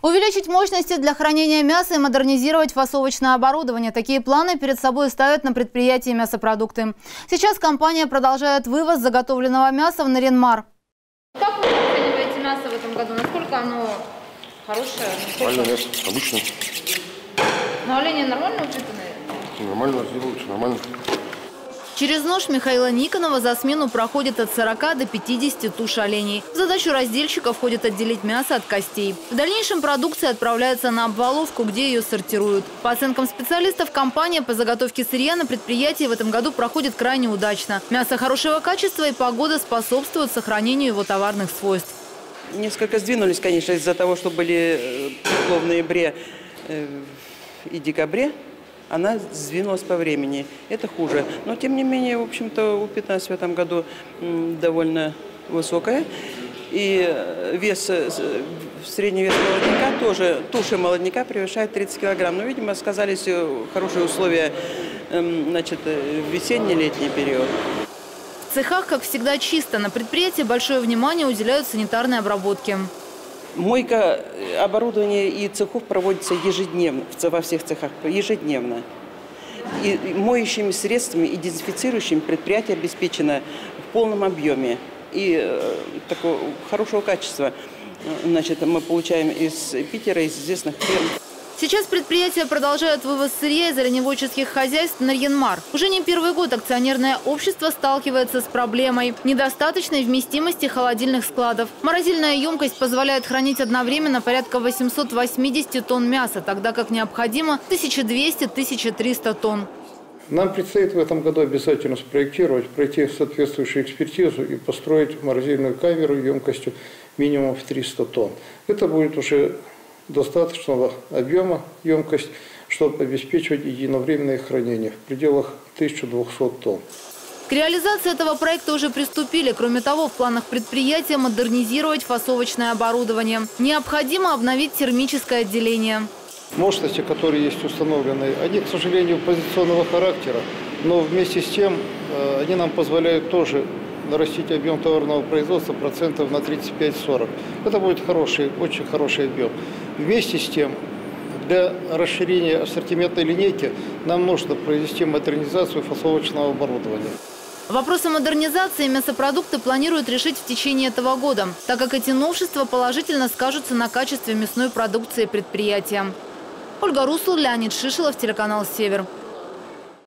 Увеличить мощности для хранения мяса и модернизировать фасовочное оборудование. Такие планы перед собой ставят на предприятии мясопродукты. Сейчас компания продолжает вывоз заготовленного мяса в Наринмар. Как вы оцениваете мясо в этом году? Насколько оно хорошее? Нормальное мясо, обычно. Ну, олени нормально упитанные? Нормально, лучше, нормально. Через нож Михаила Никонова за смену проходит от 40 до 50 туш оленей. В задачу раздельщика входит отделить мясо от костей. В дальнейшем продукция отправляется на обваловку, где ее сортируют. По оценкам специалистов, компания по заготовке сырья на предприятии в этом году проходит крайне удачно. Мясо хорошего качества и погода способствуют сохранению его товарных свойств. Несколько сдвинулись, конечно, из-за того, что были тепло в ноябре э, и декабре она сдвинулась по времени. Это хуже. Но, тем не менее, в общем-то, упитанность в этом году довольно высокая. И э, вес, э, средний вес молодняка тоже, туши молодняка превышает 30 килограмм. Но, видимо, сказались э, хорошие условия эм, значит, в весенний-летний период. В цехах, как всегда, чисто. На предприятии большое внимание уделяют санитарной обработке. Мойка оборудования и цехов проводится ежедневно, во всех цехах, ежедневно. И моющими средствами и дезинфицирующими предприятие обеспечено в полном объеме и э, такого хорошего качества. Значит, мы получаем из Питера, из известных фирм. Сейчас предприятия продолжают вывоз сырья из оленеводческих хозяйств на Рьянмар. Уже не первый год акционерное общество сталкивается с проблемой недостаточной вместимости холодильных складов. Морозильная емкость позволяет хранить одновременно порядка 880 тонн мяса, тогда как необходимо 1200-1300 тонн. Нам предстоит в этом году обязательно спроектировать, пройти соответствующую экспертизу и построить морозильную камеру емкостью минимум в 300 тонн. Это будет уже достаточного объема емкость, чтобы обеспечивать единовременное хранение в пределах 1200 тонн. К реализации этого проекта уже приступили. Кроме того, в планах предприятия модернизировать фасовочное оборудование. Необходимо обновить термическое отделение. Мощности, которые есть установлены, они, к сожалению, позиционного характера, но вместе с тем э, они нам позволяют тоже нарастить объем товарного производства процентов на 35-40. Это будет хороший, очень хороший объем. Вместе с тем, для расширения ассортиментной линейки нам нужно провести модернизацию фасовочного оборудования. Вопросы модернизации мясопродукты планируют решить в течение этого года, так как эти новшества положительно скажутся на качестве мясной продукции предприятия. Ольга Русул, Леонид Шишилов, телеканал «Север».